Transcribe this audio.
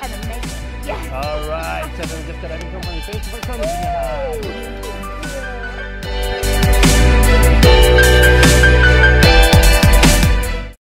and amazing. Yes. All right. So just come the